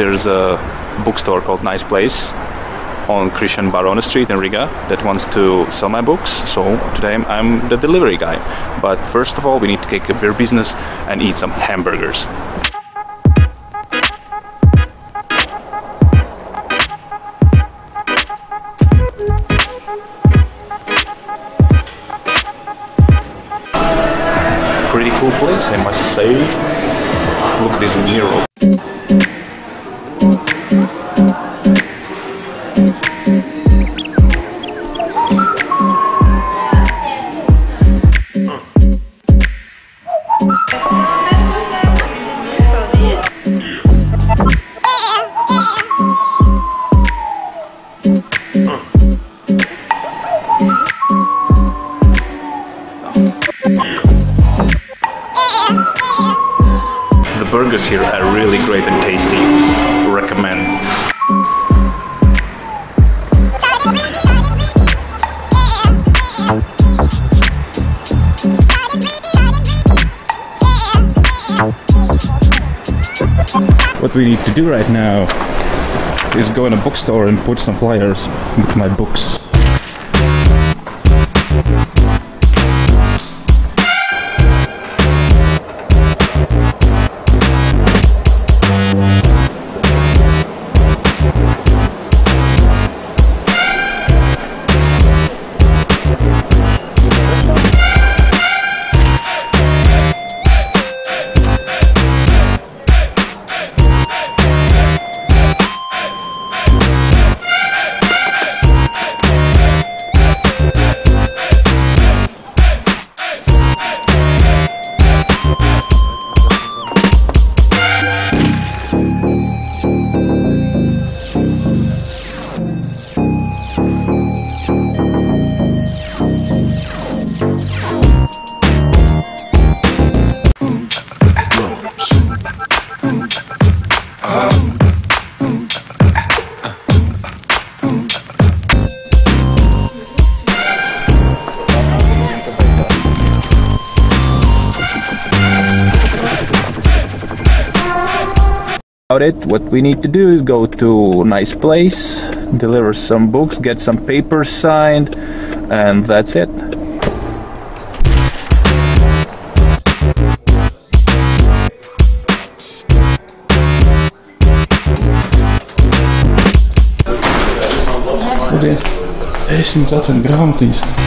there's a bookstore called Nice Place on Christian Barona Street in Riga that wants to sell my books. So today I'm, the delivery guy. But first of all, we need to take care of your business and eat some hamburgers. Pretty cool place, I must say. Look at this mural. Here are really great and tasty. Recommend. What we need to do right now is go in a bookstore and put some flyers with my books. About it. What we need to do is go to nice place, deliver some books, get some papers signed, and that's it. Sind gerade grāmatiņas. Slow.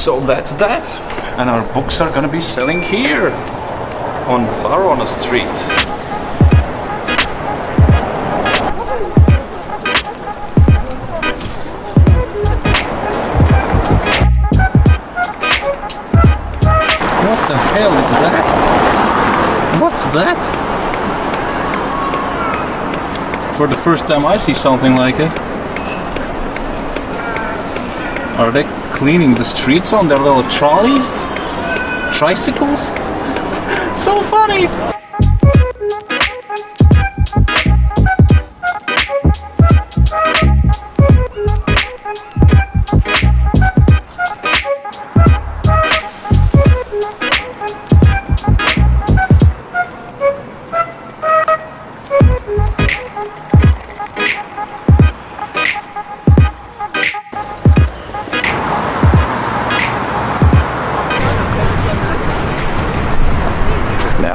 So that's that. And our books are gonna be selling here on Barona Street. What the hell is that? What's that? For the first time I see something like it. Are they cleaning the streets on their little trolleys? Tricycles? so funny!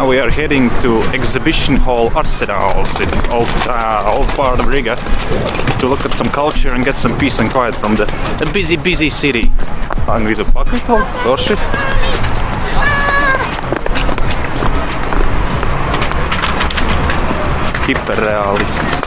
Now we are heading to exhibition hall Arsenals in old, uh, old part of Riga to look at some culture and get some peace and quiet from the, the busy, busy city. Angļu pakaļ, forši. Hiperrealisms.